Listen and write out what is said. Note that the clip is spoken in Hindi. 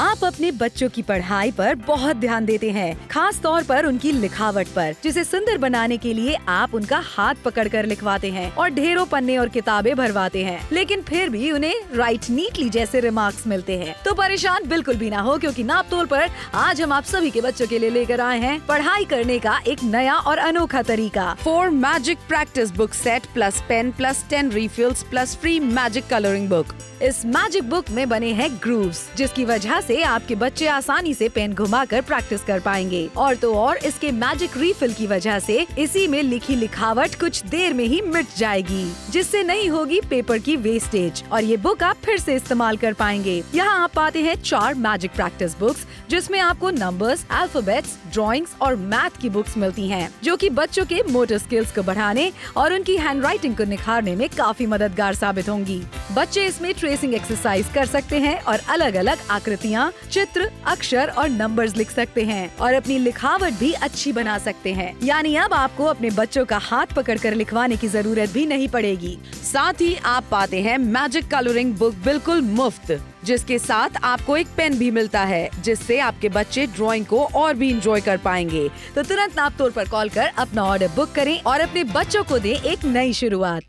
आप अपने बच्चों की पढ़ाई पर बहुत ध्यान देते हैं खास तौर पर उनकी लिखावट पर जिसे सुंदर बनाने के लिए आप उनका हाथ पकड़कर लिखवाते हैं और ढेरों पन्ने और किताबें भरवाते हैं। लेकिन फिर भी उन्हें राइट नीटली जैसे रिमार्क्स मिलते हैं। तो परेशान बिल्कुल भी ना हो क्योंकि नाप तोल पर आज हम आप सभी के बच्चों के लिए लेकर आए हैं पढ़ाई करने का एक नया और अनोखा तरीका। Four magic practice book set plus pen plus ten refills plus free magic colouring book इस मैजिक बुक में बने हैं ग्रूव्स जिसकी वजह से आपके बच्चे आसानी से पेन घुमाकर प्रैक्टिस कर पाएँगे। और तो और इसके मैजिक रिफिल की वजह से इसी में लिखी लिखावट कुछ देर में ही मिट जाएगी, जिससे नहीं होगी पेपर की वेस्टेज और ये बुक आप फिर से इस्तेमाल कर पाएँगे। यहाँ आप पाते हैं चार मैजिक प्रैक्टिस बुक्स जिसमें आपको नंबर्स अल्फाबेट्स ड्राइंग्स और मैथ की बुक्स मिलती हैं, जो कि बच्चों के मोटर स्किल्स को बढ़ाने और उनकी हैंडराइटिंग को निखारने में काफ़ी मददगार साबित होंगी। बच्चे इसमें ट्रेसिंग एक्सरसाइज कर सकते हैं और अलग अलग आकृतियाँ, चित्र, अक्षर और नंबर्स लिख सकते हैं और अपनी लिखावट भी अच्छी बना सकते हैं। यानी अब आपको अपने बच्चों का हाथ पकड़ कर लिखवाने की ज़रूरत भी नहीं पड़ेगी। साथ ही आप पाते हैं मैजिक कलरिंग बुक बिल्कुल मुफ़्त, जिसके साथ आपको एक पेन भी मिलता है, जिससे आपके बच्चे ड्राइंग को और भी इंजॉय कर पाएँगे। तो तुरंत नाप तोल पर कॉल कर अपना ऑर्डर बुक करें और अपने बच्चों को दें एक नई शुरुआत।